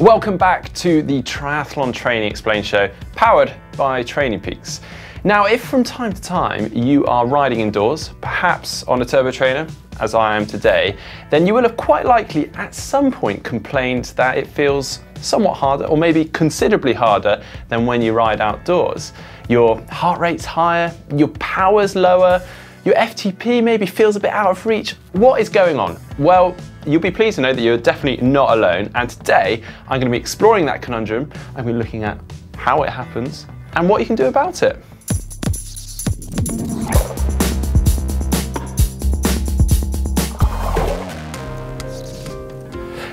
Welcome back to the Triathlon Training Explained show, powered by TrainingPeaks. Now, if from time to time you are riding indoors, perhaps on a turbo trainer, as I am today, then you will have quite likely at some point complained that it feels somewhat harder, or maybe considerably harder than when you ride outdoors. Your heart rate's higher, your power's lower, your FTP maybe feels a bit out of reach. What is going on? Well, you'll be pleased to know that you're definitely not alone. And today, I'm going to be exploring that conundrum. I'm going to be looking at how it happens and what you can do about it.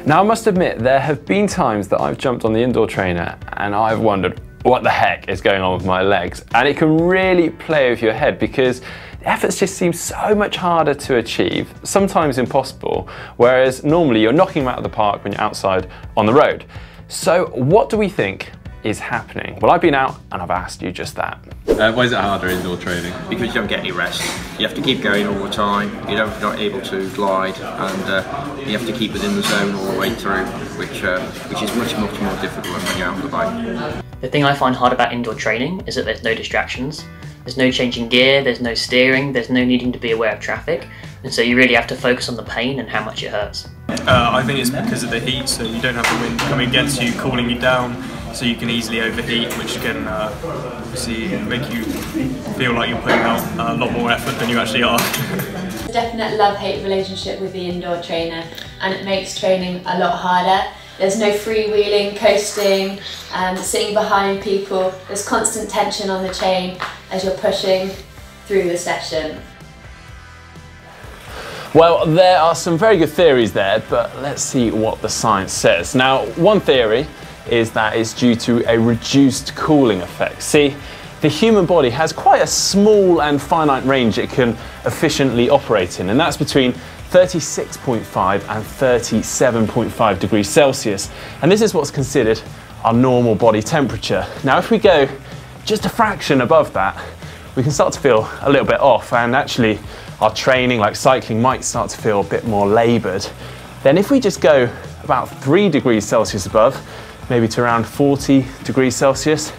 Now, I must admit, there have been times that I've jumped on the indoor trainer and I've wondered what the heck is going on with my legs. And it can really play with your head because efforts just seem so much harder to achieve, sometimes impossible, whereas normally you're knocking them out of the park when you're outside on the road. So what do we think is happening? Well, I've been out and I've asked you just that. Uh, why is it harder indoor training? Because you don't get any rest. You have to keep going all the time. You don't, you're not able to glide, and uh, you have to keep within the zone all the way through, which uh, which is much much more difficult when you're out on the bike. The thing I find hard about indoor training is that there's no distractions. There's no changing gear, there's no steering, there's no needing to be aware of traffic, and so you really have to focus on the pain and how much it hurts. Uh, I think it's because of the heat, so you don't have the wind coming against you, cooling you down, so you can easily overheat, which can uh, obviously make you feel like you're putting out a lot more effort than you actually are. definite love-hate relationship with the indoor trainer and it makes training a lot harder. There's no freewheeling, coasting, um, sitting behind people. There's constant tension on the chain as you're pushing through the session. Well, there are some very good theories there, but let's see what the science says. Now, one theory is that it's due to a reduced cooling effect. See, the human body has quite a small and finite range it can efficiently operate in, and that's between 36.5 and 37.5 degrees Celsius. And this is what's considered our normal body temperature. Now, if we go just a fraction above that, we can start to feel a little bit off and actually our training like cycling might start to feel a bit more labored. Then if we just go about three degrees Celsius above, maybe to around 40 degrees Celsius,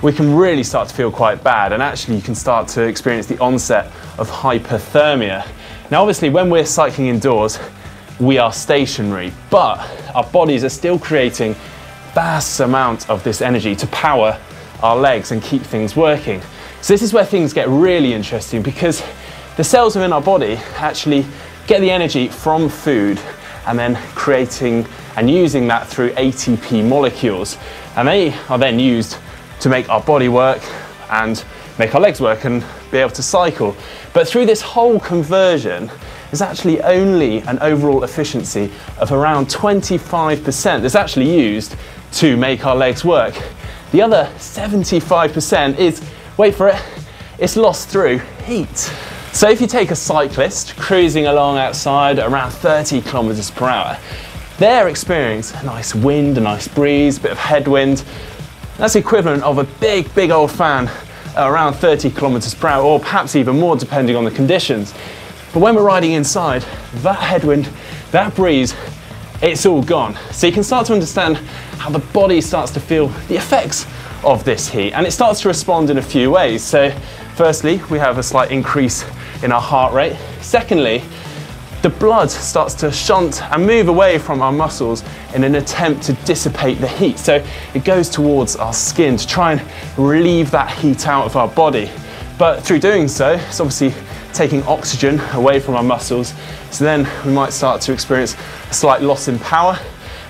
we can really start to feel quite bad and actually you can start to experience the onset of hypothermia. Now obviously when we're cycling indoors, we are stationary, but our bodies are still creating vast amounts of this energy to power our legs and keep things working. So this is where things get really interesting because the cells within our body actually get the energy from food and then creating and using that through ATP molecules. And they are then used to make our body work and make our legs work and be able to cycle. But through this whole conversion, there's actually only an overall efficiency of around 25% that's actually used to make our legs work. The other 75% is, wait for it, it's lost through heat. So if you take a cyclist cruising along outside around 30 kilometers per hour, they're experiencing a nice wind, a nice breeze, a bit of headwind. That's the equivalent of a big, big old fan Uh, around 30 kilometers per hour, or perhaps even more depending on the conditions. But when we're riding inside, that headwind, that breeze, it's all gone. So you can start to understand how the body starts to feel the effects of this heat and it starts to respond in a few ways. So firstly, we have a slight increase in our heart rate. Secondly, the blood starts to shunt and move away from our muscles in an attempt to dissipate the heat. So it goes towards our skin to try and relieve that heat out of our body. But through doing so, it's obviously taking oxygen away from our muscles. So then we might start to experience a slight loss in power.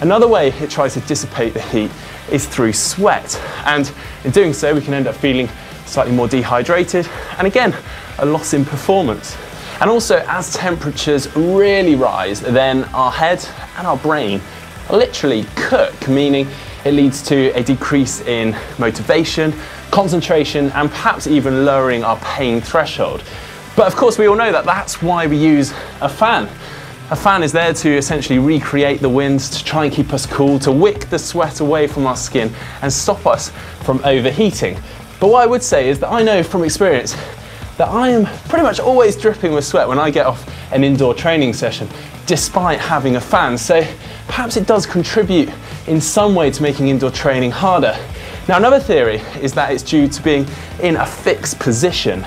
Another way it tries to dissipate the heat is through sweat. And in doing so, we can end up feeling slightly more dehydrated. And again, a loss in performance. And also, as temperatures really rise, then our head and our brain literally cook, meaning it leads to a decrease in motivation, concentration, and perhaps even lowering our pain threshold. But of course, we all know that that's why we use a fan. A fan is there to essentially recreate the winds, to try and keep us cool, to wick the sweat away from our skin and stop us from overheating. But what I would say is that I know from experience that I am pretty much always dripping with sweat when I get off an indoor training session, despite having a fan. So perhaps it does contribute in some way to making indoor training harder. Now, another theory is that it's due to being in a fixed position.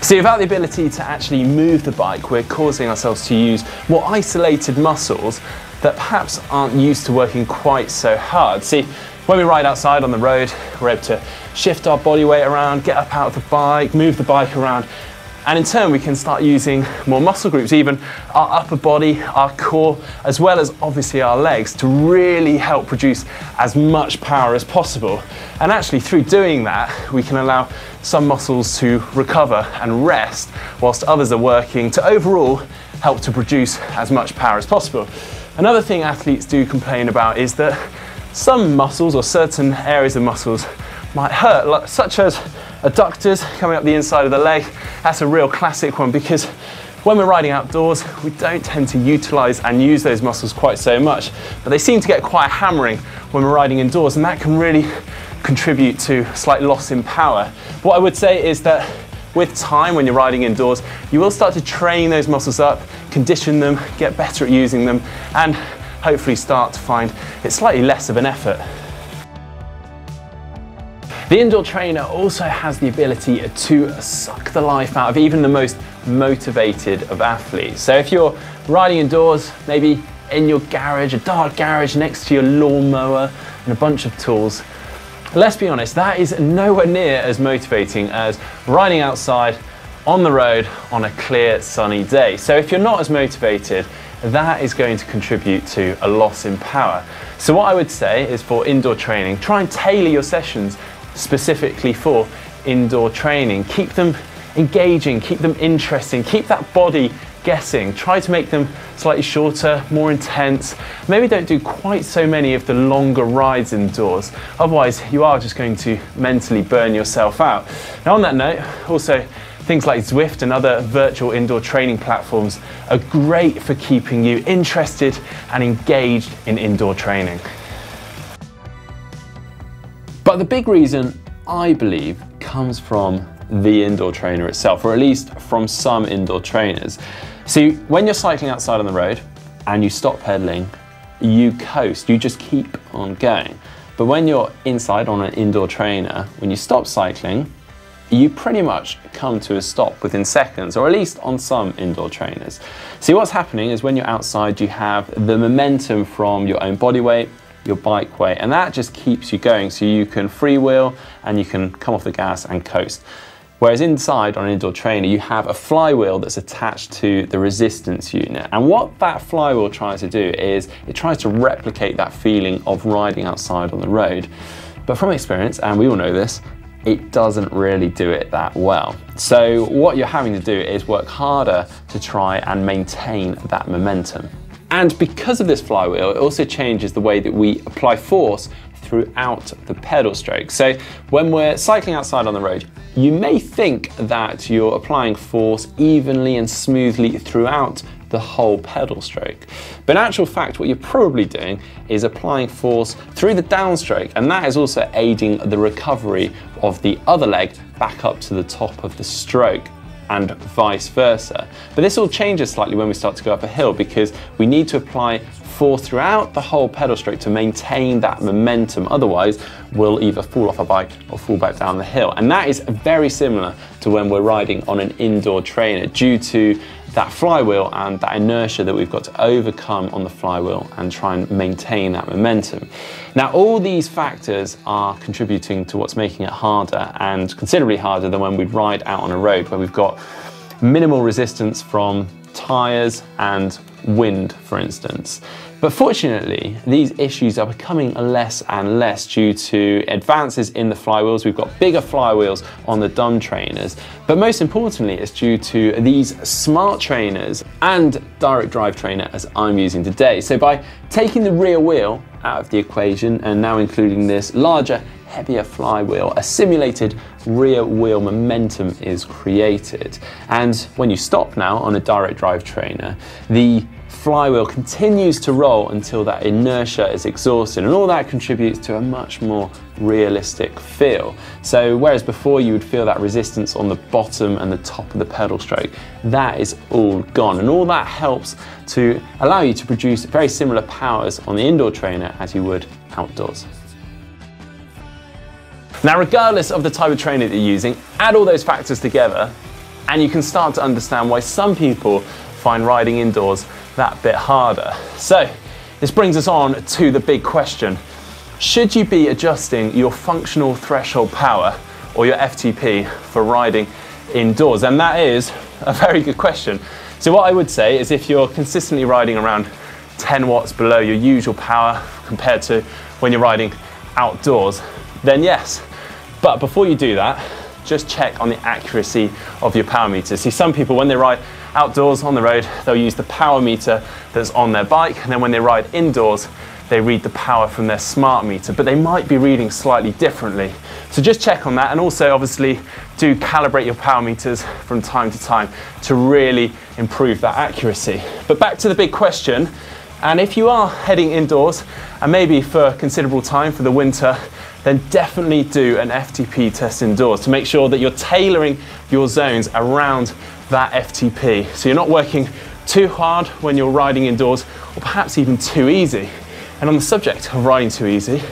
See, without the ability to actually move the bike, we're causing ourselves to use more isolated muscles that perhaps aren't used to working quite so hard. See, when we ride outside on the road, we're able to shift our body weight around, get up out of the bike, move the bike around, and in turn, we can start using more muscle groups, even our upper body, our core, as well as obviously our legs to really help produce as much power as possible. And actually, through doing that, we can allow some muscles to recover and rest whilst others are working to overall help to produce as much power as possible. Another thing athletes do complain about is that some muscles or certain areas of muscles might hurt, such as adductors coming up the inside of the leg. That's a real classic one because when we're riding outdoors, we don't tend to utilize and use those muscles quite so much, but they seem to get quite hammering when we're riding indoors, and that can really contribute to slight loss in power. What I would say is that with time when you're riding indoors, you will start to train those muscles up, condition them, get better at using them, and hopefully start to find it's slightly less of an effort. The indoor trainer also has the ability to suck the life out of even the most motivated of athletes. So if you're riding indoors, maybe in your garage, a dark garage next to your lawnmower and a bunch of tools, let's be honest, that is nowhere near as motivating as riding outside on the road on a clear sunny day. So if you're not as motivated, that is going to contribute to a loss in power. So what I would say is for indoor training, try and tailor your sessions specifically for indoor training. Keep them engaging, keep them interesting, keep that body guessing. Try to make them slightly shorter, more intense. Maybe don't do quite so many of the longer rides indoors. Otherwise, you are just going to mentally burn yourself out. Now, on that note, also things like Zwift and other virtual indoor training platforms are great for keeping you interested and engaged in indoor training. But the big reason, I believe, comes from the indoor trainer itself, or at least from some indoor trainers. See, when you're cycling outside on the road and you stop pedaling, you coast, you just keep on going. But when you're inside on an indoor trainer, when you stop cycling, you pretty much come to a stop within seconds, or at least on some indoor trainers. See, what's happening is when you're outside, you have the momentum from your own body weight, your bike weight, and that just keeps you going so you can freewheel and you can come off the gas and coast. Whereas inside on an indoor trainer, you have a flywheel that's attached to the resistance unit. And what that flywheel tries to do is it tries to replicate that feeling of riding outside on the road. But from experience, and we all know this, it doesn't really do it that well. So what you're having to do is work harder to try and maintain that momentum. And because of this flywheel, it also changes the way that we apply force throughout the pedal stroke. So when we're cycling outside on the road, you may think that you're applying force evenly and smoothly throughout the whole pedal stroke. But in actual fact, what you're probably doing is applying force through the downstroke, and that is also aiding the recovery of the other leg back up to the top of the stroke and vice versa. But this all changes slightly when we start to go up a hill because we need to apply force throughout the whole pedal stroke to maintain that momentum. Otherwise, we'll either fall off a bike or fall back down the hill. And that is very similar to when we're riding on an indoor trainer due to that flywheel and that inertia that we've got to overcome on the flywheel and try and maintain that momentum. Now, all these factors are contributing to what's making it harder and considerably harder than when we'd ride out on a road where we've got minimal resistance from tires and wind, for instance. But fortunately, these issues are becoming less and less due to advances in the flywheels. We've got bigger flywheels on the dumb trainers. But most importantly, it's due to these smart trainers and direct drive trainer as I'm using today. So by taking the rear wheel out of the equation and now including this larger heavier flywheel, a simulated rear wheel momentum is created. And when you stop now on a direct drive trainer, the flywheel continues to roll until that inertia is exhausted, and all that contributes to a much more realistic feel. So, whereas before you would feel that resistance on the bottom and the top of the pedal stroke, that is all gone, and all that helps to allow you to produce very similar powers on the indoor trainer as you would outdoors. Now, regardless of the type of trainer that you're using, add all those factors together and you can start to understand why some people find riding indoors that bit harder. So, this brings us on to the big question. Should you be adjusting your functional threshold power or your FTP for riding indoors? And that is a very good question. So, what I would say is if you're consistently riding around 10 watts below your usual power compared to when you're riding outdoors, then yes, but before you do that, just check on the accuracy of your power meter. See, some people, when they ride outdoors on the road, they'll use the power meter that's on their bike, and then when they ride indoors, they read the power from their smart meter, but they might be reading slightly differently. So just check on that, and also obviously do calibrate your power meters from time to time to really improve that accuracy. But back to the big question, and if you are heading indoors, and maybe for considerable time for the winter, then definitely do an FTP test indoors to make sure that you're tailoring your zones around that FTP. So you're not working too hard when you're riding indoors or perhaps even too easy. And on the subject of riding too easy,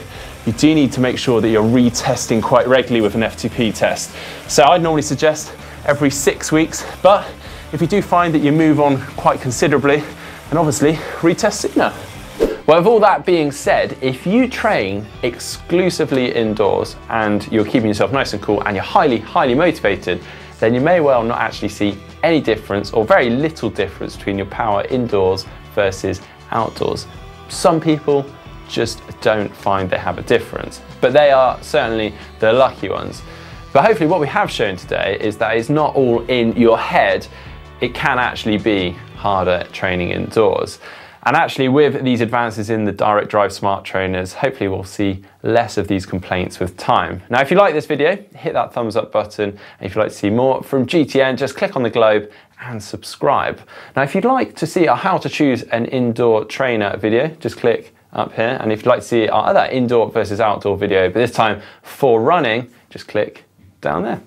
you do need to make sure that you're retesting quite regularly with an FTP test. So I'd normally suggest every six weeks, but if you do find that you move on quite considerably, then obviously retest sooner. Well, with all that being said, if you train exclusively indoors and you're keeping yourself nice and cool and you're highly, highly motivated, then you may well not actually see any difference or very little difference between your power indoors versus outdoors. Some people just don't find they have a difference, but they are certainly the lucky ones. But hopefully, what we have shown today is that it's not all in your head, it can actually be harder training indoors. And actually, with these advances in the direct drive smart trainers, hopefully we'll see less of these complaints with time. Now, if you like this video, hit that thumbs up button. And if you'd like to see more from GTN, just click on the globe and subscribe. Now, if you'd like to see our how to choose an indoor trainer video, just click up here. And if you'd like to see our other indoor versus outdoor video, but this time for running, just click down there.